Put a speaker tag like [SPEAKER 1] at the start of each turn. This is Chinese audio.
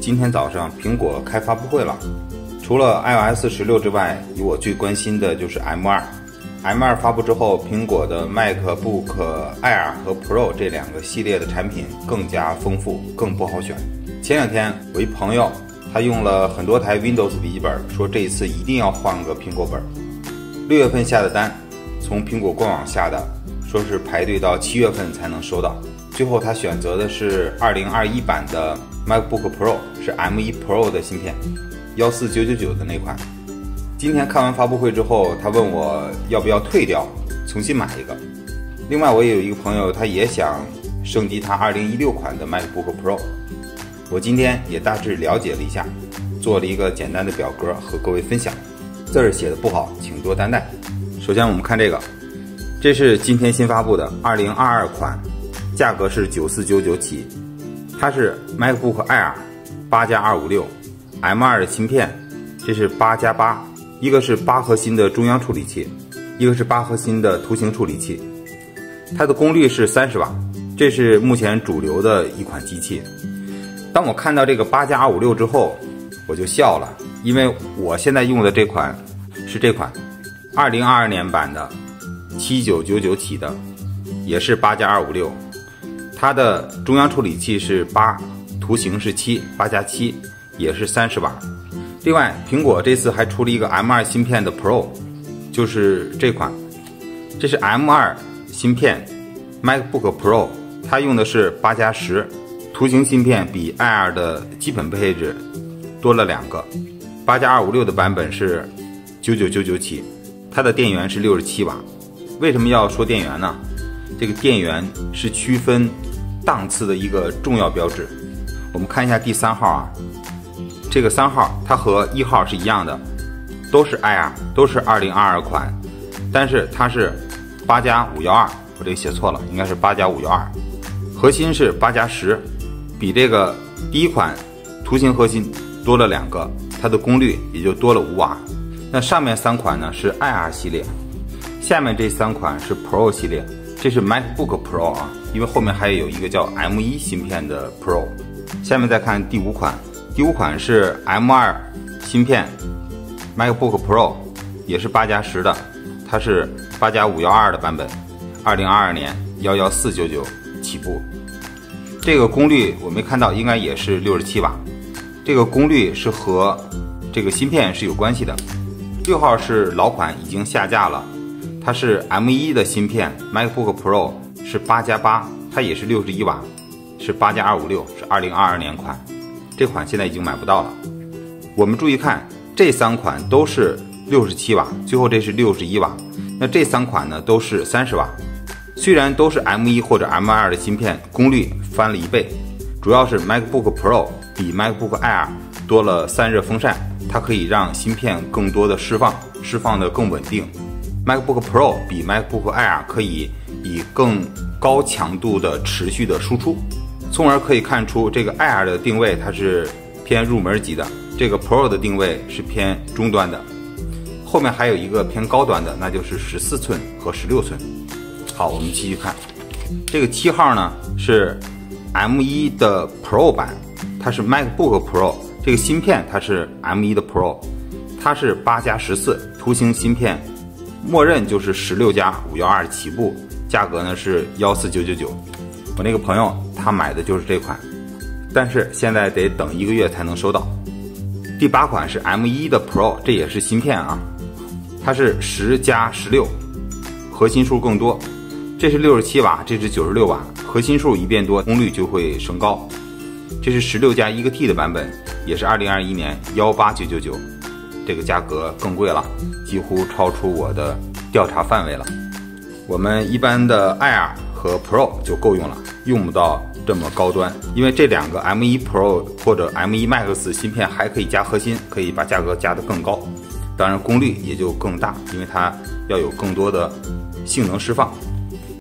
[SPEAKER 1] 今天早上苹果开发布会了，除了 iOS 十六之外，以我最关心的就是 M2。M2 发布之后，苹果的 MacBook Air 和 Pro 这两个系列的产品更加丰富，更不好选。前两天我一朋友，他用了很多台 Windows 笔记本，说这一次一定要换个苹果本。六月份下的单，从苹果官网下的，说是排队到七月份才能收到。最后他选择的是二零二一版的 MacBook Pro，是 M1 Pro 的芯片，幺四九九九的那款。今天看完发布会之后，他问我要不要退掉，重新买一个。另外，我也有一个朋友，他也想升级他二零一六款的 MacBook Pro。我今天也大致了解了一下，做了一个简单的表格和各位分享。字儿写的不好，请多担待。首先我们看这个，这是今天新发布的二零二二款。价格是九四九九起，它是 MacBook Air 八加二五六 M2 的芯片，这是八加八，一个是八核心的中央处理器，一个是八核心的图形处理器，它的功率是三十瓦，这是目前主流的一款机器。当我看到这个八加二五六之后，我就笑了，因为我现在用的这款是这款二零二二年版的七九九九起的，也是八加二五六。它的中央处理器是八，图形是七，八加七也是三十瓦。另外，苹果这次还出了一个 M2 芯片的 Pro，就是这款，这是 M2 芯片 MacBook Pro，它用的是八加十，图形芯片比 Air 的基本配置多了两个。八加二五六的版本是九九九九起，它的电源是六十七瓦。为什么要说电源呢？这个电源是区分。档次的一个重要标志，我们看一下第三号啊，这个三号它和一号是一样的，都是 IR，都是二零二二款，但是它是八加五幺二，我这个写错了，应该是八加五幺二，核心是八加十，比这个第一款图形核心多了两个，它的功率也就多了五瓦。那上面三款呢是 IR 系列，下面这三款是 Pro 系列。这是 MacBook Pro 啊，因为后面还有一个叫 M1 芯片的 Pro。下面再看第五款，第五款是 M2 芯片 MacBook Pro，也是八加十的，它是八加五幺二的版本，二零二二年幺幺四九九起步。这个功率我没看到，应该也是六十七瓦。这个功率是和这个芯片是有关系的。六号是老款，已经下架了。它是 M1 的芯片，MacBook Pro 是八加八，它也是六十一瓦，是八加二五六，是二零二二年款，这款现在已经买不到了。我们注意看，这三款都是六十七瓦，最后这是六十一瓦，那这三款呢都是三十瓦。虽然都是 M1 或者 M2 的芯片，功率翻了一倍，主要是 MacBook Pro 比 MacBook Air 多了散热风扇，它可以让芯片更多的释放，释放的更稳定。MacBook Pro 比 MacBook Air 可以以更高强度的持续的输出，从而可以看出这个 Air 的定位它是偏入门级的，这个 Pro 的定位是偏中端的，后面还有一个偏高端的，那就是十四寸和十六寸。好，我们继续看，这个七号呢是 M1 的 Pro 版，它是 MacBook Pro 这个芯片它是 M1 的 Pro，它是八加十四图形芯片。默认就是十六加五幺二起步，价格呢是幺四九九九。我那个朋友他买的就是这款，但是现在得等一个月才能收到。第八款是 M 一的 Pro，这也是芯片啊，它是十加十六，核心数更多。这是六十七瓦，这是九十六瓦，核心数一变多，功率就会升高。这是十六加一个 T 的版本，也是二零二一年幺八九九九。这个价格更贵了，几乎超出我的调查范围了。我们一般的 Air 和 Pro 就够用了，用不到这么高端。因为这两个 M1 Pro 或者 M1 Max 芯片还可以加核心，可以把价格加得更高，当然功率也就更大，因为它要有更多的性能释放。